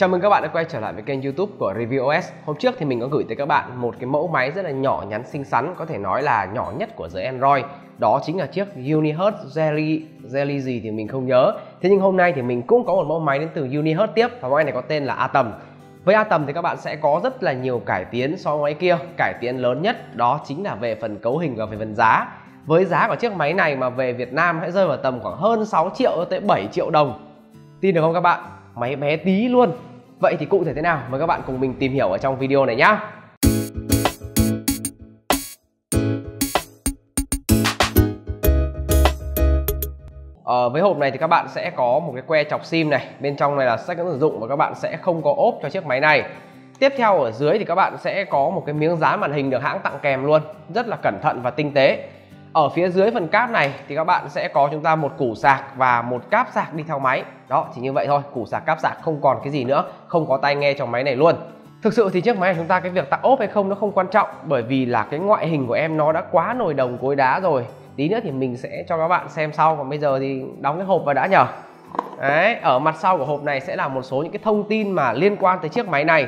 Chào mừng các bạn đã quay trở lại với kênh youtube của Review OS Hôm trước thì mình có gửi tới các bạn một cái mẫu máy rất là nhỏ nhắn xinh xắn, Có thể nói là nhỏ nhất của giới Android. Đó chính là chiếc Unihertz Jelly Jelly gì thì mình không nhớ. Thế nhưng hôm nay thì mình cũng có một mẫu máy đến từ Unihertz tiếp, Và máy này có tên là Atom. Với Atom thì các bạn sẽ có rất là nhiều cải tiến so với máy kia. Cải tiến lớn nhất, đó chính là về phần cấu hình và về phần giá. Với giá của chiếc máy này mà về Việt Nam hãy rơi vào tầm khoảng hơn 6 triệu tới 7 triệu đồng. Tin được không các bạn? Máy bé tí luôn. Vậy thì cụ thể thế nào? Mời các bạn cùng mình tìm hiểu ở trong video này nhé. Ờ, với hộp này thì các bạn sẽ có một cái que chọc sim này Bên trong này là sách sử dụng và các bạn sẽ không có ốp cho chiếc máy này Tiếp theo ở dưới thì các bạn sẽ có một cái miếng dán màn hình được hãng tặng kèm luôn Rất là cẩn thận và tinh tế ở phía dưới phần cáp này thì các bạn sẽ có chúng ta một củ sạc và một cáp sạc đi theo máy. Đó chỉ như vậy thôi củ sạc cáp sạc không còn cái gì nữa không có tai nghe trong máy này luôn. Thực sự thì chiếc máy của chúng ta cái việc tặng ốp hay không nó không quan trọng bởi vì là cái ngoại hình của em nó đã quá nồi đồng cối đá rồi. Tí nữa thì mình sẽ cho các bạn xem sau còn bây giờ thì đóng cái hộp vào đã nhở. Đấy, ở mặt sau của hộp này sẽ là một số những cái thông tin mà liên quan tới chiếc máy này.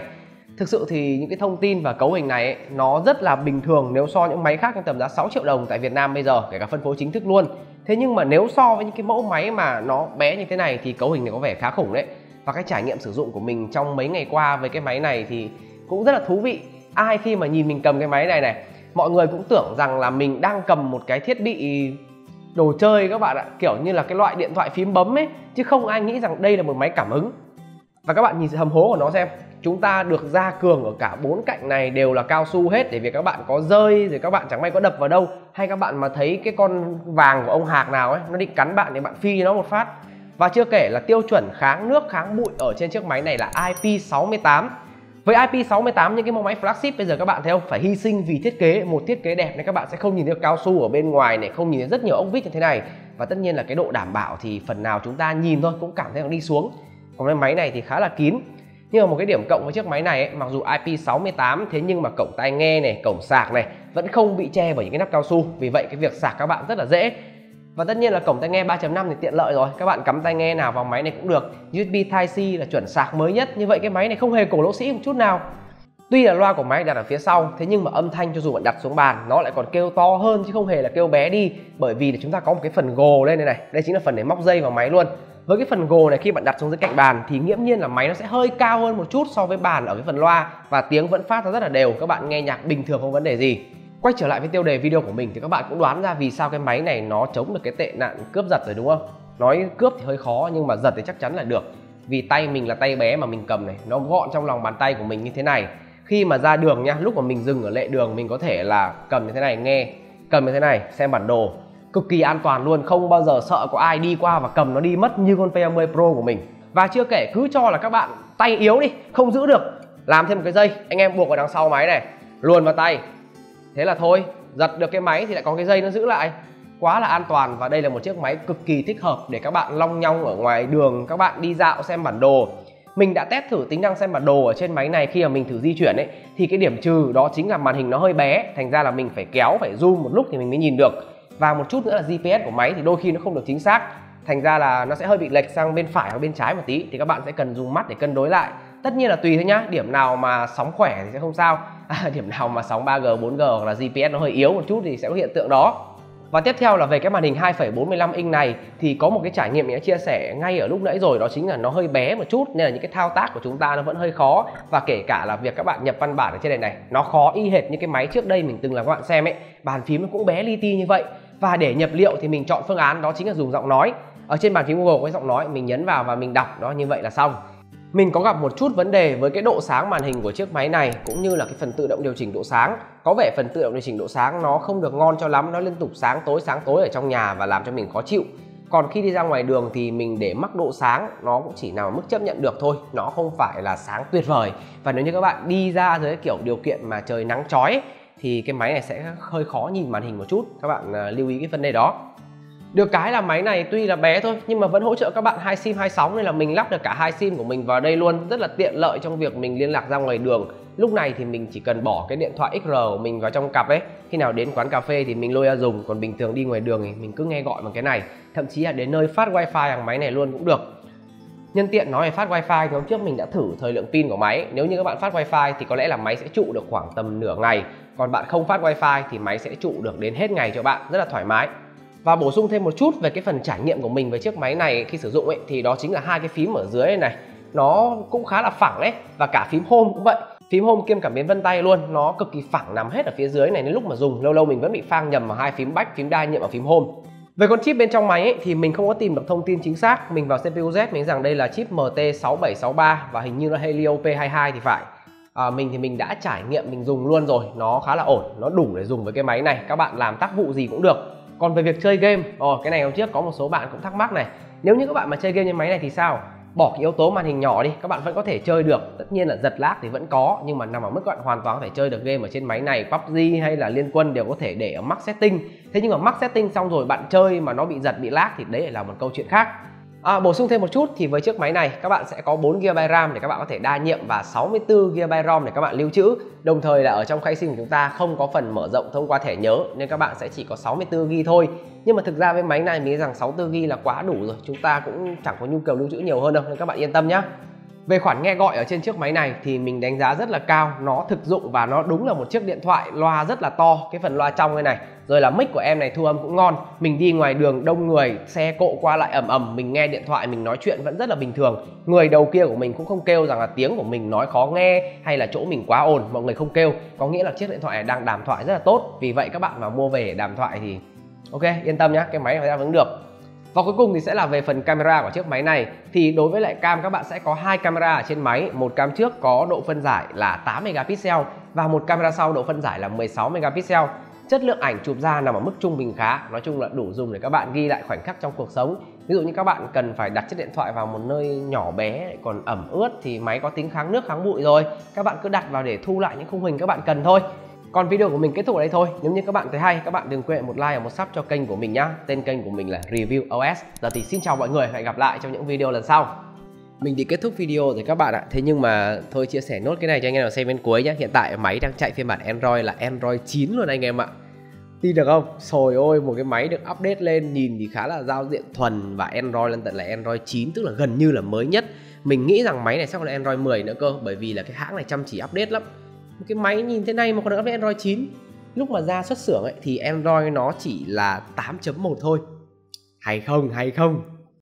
Thực sự thì những cái thông tin và cấu hình này ấy, nó rất là bình thường nếu so những máy khác trong tầm giá 6 triệu đồng tại Việt Nam bây giờ kể cả phân phối chính thức luôn. Thế nhưng mà nếu so với những cái mẫu máy mà nó bé như thế này thì cấu hình này có vẻ khá khủng đấy. Và cái trải nghiệm sử dụng của mình trong mấy ngày qua với cái máy này thì cũng rất là thú vị. Ai khi mà nhìn mình cầm cái máy này này, mọi người cũng tưởng rằng là mình đang cầm một cái thiết bị đồ chơi các bạn ạ, kiểu như là cái loại điện thoại phím bấm ấy, chứ không ai nghĩ rằng đây là một máy cảm ứng. Và các bạn nhìn sự hầm hố của nó xem. Chúng ta được gia cường ở cả bốn cạnh này đều là cao su hết để việc các bạn có rơi, rồi các bạn chẳng may có đập vào đâu. Hay các bạn mà thấy cái con vàng của ông hạc nào ấy, nó định cắn bạn thì bạn phi cho nó một phát. Và chưa kể là tiêu chuẩn kháng nước, kháng bụi ở trên chiếc máy này là IP68 với IP68 những cái mẫu máy flagship bây giờ các bạn thấy không? Phải hy sinh vì thiết kế, một thiết kế đẹp nên các bạn sẽ không nhìn thấy cao su ở bên ngoài này, không nhìn thấy rất nhiều ốc vít như thế này. Và tất nhiên là cái độ đảm bảo thì phần nào chúng ta nhìn thôi, cũng cảm thấy nó đi xuống còn cái máy này thì khá là kín. Nhưng mà một cái điểm cộng với chiếc máy này ấy, mặc dù IP68 thế nhưng mà cổng tai nghe này cổng sạc này vẫn không bị che bởi những cái nắp cao su. Vì vậy cái việc sạc các bạn rất là dễ. Và tất nhiên là cổng tai nghe 3.5 thì tiện lợi rồi. Các bạn cắm tai nghe nào vào máy này cũng được. USB Type-C là chuẩn sạc mới nhất. Như vậy cái máy này không hề cổ lỗ sĩ một chút nào. Tuy là loa của máy đặt ở phía sau thế nhưng mà âm thanh cho dù bạn đặt xuống bàn nó lại còn kêu to hơn chứ không hề là kêu bé đi. Bởi vì là chúng ta có một cái phần gồ lên đây này. Đây chính là phần để móc dây vào máy luôn với cái phần gồ này, khi bạn đặt xuống dưới cạnh bàn thì nghiễm nhiên là máy nó sẽ hơi cao hơn một chút so với bàn ở cái phần loa và tiếng vẫn phát ra rất là đều. Các bạn nghe nhạc bình thường không vấn đề gì. Quay trở lại với tiêu đề video của mình thì các bạn cũng đoán ra vì sao cái máy này nó chống được cái tệ nạn cướp giật rồi, đúng không? Nói cướp thì hơi khó nhưng mà giật thì chắc chắn là được. Vì tay mình là tay bé mà mình cầm này, nó gọn trong lòng bàn tay của mình như thế này. Khi mà ra đường nha, lúc mà mình dừng ở lệ đường mình có thể là cầm như thế này, nghe, cầm như thế này, xem bản đồ cực kỳ an toàn luôn, không bao giờ sợ có ai đi qua và cầm nó đi, mất như con P20 Pro của mình. Và chưa kể, cứ cho là các bạn tay yếu đi, không giữ được, làm thêm một cái dây. Anh em buộc ở đằng sau máy này, luồn vào tay. Thế là thôi, giật được cái máy thì lại có cái dây nó giữ lại. Quá là an toàn và đây là một chiếc máy cực kỳ thích hợp để các bạn long nhong ở ngoài đường, các bạn đi dạo xem bản đồ. Mình đã test thử tính năng xem bản đồ ở trên máy này khi mà mình thử di chuyển ấy, thì cái điểm trừ đó chính là màn hình nó hơi bé, thành ra là mình phải kéo, phải zoom một lúc thì mình mới nhìn được và một chút nữa là GPS của máy thì đôi khi nó không được chính xác. Thành ra là nó sẽ hơi bị lệch sang bên phải hoặc bên trái một tí thì các bạn sẽ cần dùng mắt để cân đối lại. Tất nhiên là tùy thôi nhá điểm nào mà sóng khỏe thì sẽ không sao. À, điểm nào mà sóng 3G 4G hoặc là GPS nó hơi yếu một chút thì sẽ có hiện tượng đó. Và tiếp theo là về cái màn hình 2,45 inch này thì có một cái trải nghiệm mình đã chia sẻ ngay ở lúc nãy rồi đó chính là nó hơi bé một chút nên là những cái thao tác của chúng ta nó vẫn hơi khó. Và kể cả là việc các bạn nhập văn bản ở trên này này nó khó y hệt như cái máy trước đây mình từng làm các bạn xem ấy. Bàn phím nó cũng bé li ti như vậy và để nhập liệu thì mình chọn phương án, đó chính là dùng giọng nói. Ở trên bàn phím Google có giọng nói, mình nhấn vào và mình đọc, đó, như vậy là xong. Mình có gặp một chút vấn đề với cái độ sáng màn hình của chiếc máy này, cũng như là cái phần tự động điều chỉnh độ sáng. Có vẻ phần tự động điều chỉnh độ sáng nó không được ngon cho lắm, nó liên tục sáng tối sáng tối ở trong nhà và làm cho mình khó chịu. Còn khi đi ra ngoài đường thì mình để mắc độ sáng, nó cũng chỉ nào mức chấp nhận được thôi, nó không phải là sáng tuyệt vời. Và nếu như các bạn đi ra dưới kiểu điều kiện mà trời nắng chói thì cái máy này sẽ hơi khó nhìn màn hình một chút. Các bạn à, lưu ý cái vấn đề đó. Được cái là máy này tuy là bé thôi nhưng mà vẫn hỗ trợ các bạn hai sim hai sóng nên là mình lắp được cả hai sim của mình vào đây luôn. Rất là tiện lợi trong việc mình liên lạc ra ngoài đường. Lúc này thì mình chỉ cần bỏ cái điện thoại XR của mình vào trong cặp ấy. Khi nào đến quán cà phê thì mình lôi ra dùng. Còn bình thường đi ngoài đường thì mình cứ nghe gọi bằng cái này. Thậm chí là đến nơi phát wifi hàng máy này luôn cũng được. Nhân tiện nói về phát wifi thì hôm trước mình đã thử thời lượng pin của máy. Nếu như các bạn phát wifi thì có lẽ là máy sẽ trụ được khoảng tầm nửa ngày. Còn bạn không phát wifi thì máy sẽ trụ được đến hết ngày cho bạn. Rất là thoải mái. Và bổ sung thêm một chút về cái phần trải nghiệm của mình với chiếc máy này khi sử dụng ấy thì đó chính là hai cái phím ở dưới này, này. Nó cũng khá là phẳng đấy và cả phím home cũng vậy. Phím home kiêm cảm biến vân tay luôn nó cực kỳ phẳng nằm hết ở phía dưới này nên lúc mà dùng lâu lâu mình vẫn bị phang nhầm vào hai phím bách phím đa nhiệm và phím home về con chip bên trong máy ấy, thì mình không có tìm được thông tin chính xác. Mình vào CPU Z mình rằng đây là chip MT6763 và hình như là Helio P22 thì phải. À, mình thì mình đã trải nghiệm mình dùng luôn rồi. Nó khá là ổn nó đủ để dùng với cái máy này. Các bạn làm tác vụ gì cũng được. Còn về việc chơi game ồ cái này hôm trước có một số bạn cũng thắc mắc này. Nếu như các bạn mà chơi game trên máy này thì sao? Bỏ cái yếu tố màn hình nhỏ đi, các bạn vẫn có thể chơi được. Tất nhiên là giật lag thì vẫn có, nhưng mà nằm ở mức các bạn hoàn toàn có thể chơi được game ở trên máy này PUBG hay là liên quân đều có thể để ở max setting. Thế nhưng mà max setting xong rồi bạn chơi mà nó bị giật, bị lag thì đấy là một câu chuyện khác. À, bổ sung thêm một chút thì với chiếc máy này các bạn sẽ có 4 GB RAM để các bạn có thể đa nhiệm và 64 GB ROM để các bạn lưu trữ. Đồng thời là ở trong khay sim của chúng ta không có phần mở rộng thông qua thẻ nhớ nên các bạn sẽ chỉ có 64 GB thôi. Nhưng mà thực ra với máy này mình nghĩ rằng 64 GB là quá đủ rồi. Chúng ta cũng chẳng có nhu cầu lưu trữ nhiều hơn đâu nên các bạn yên tâm nhé. Về khoản nghe gọi ở trên chiếc máy này thì mình đánh giá rất là cao Nó thực dụng và nó đúng là một chiếc điện thoại loa rất là to Cái phần loa trong đây này rồi là mic của em này thu âm cũng ngon. Mình đi ngoài đường đông người, xe cộ qua lại ầm ầm Mình nghe điện thoại mình nói chuyện vẫn rất là bình thường. Người đầu kia của mình cũng không kêu rằng là tiếng của mình nói khó nghe Hay là chỗ mình quá ồn, mọi người không kêu. Có nghĩa là chiếc điện thoại này đang đàm thoại rất là tốt. Vì vậy các bạn mà mua về đàm thoại thì Ok yên tâm nhé, cái máy này đáp ứng được. Và cuối cùng thì sẽ là về phần camera của chiếc máy này. Thì đối với lại cam các bạn sẽ có hai camera ở trên máy. Một cam trước có độ phân giải là 8 megapixel Và một camera sau độ phân giải là 16 megapixel. Chất lượng ảnh chụp ra nằm ở mức trung bình khá Nói chung là đủ dùng để các bạn ghi lại khoảnh khắc trong cuộc sống Ví dụ như các bạn cần phải đặt chiếc điện thoại vào một nơi nhỏ bé còn ẩm ướt Thì máy có tính kháng nước kháng bụi rồi Các bạn cứ đặt vào để thu lại những khung hình các bạn cần thôi còn video của mình kết thúc ở đây thôi. Nếu như các bạn thấy hay, các bạn đừng quên một like và một sub cho kênh của mình nhá. Tên kênh của mình là Review OS. Giờ thì xin chào mọi người, hẹn gặp lại trong những video lần sau. Mình định kết thúc video rồi các bạn ạ. Thế nhưng mà thôi chia sẻ nốt cái này cho anh em nào xem bên cuối nhé. Hiện tại máy đang chạy phiên bản Android là Android 9 luôn anh em ạ. Tin được không? Sồi ôi, một cái máy được update lên nhìn thì khá là giao diện thuần và Android lên tận là Android 9 tức là gần như là mới nhất. Mình nghĩ rằng máy này sẽ còn là Android 10 nữa cơ bởi vì là cái hãng này chăm chỉ update lắm một cái máy nhìn thế này mà còn được update Android 9 lúc mà ra xuất xưởng ấy thì Android nó chỉ là 8.1 thôi hay không hay không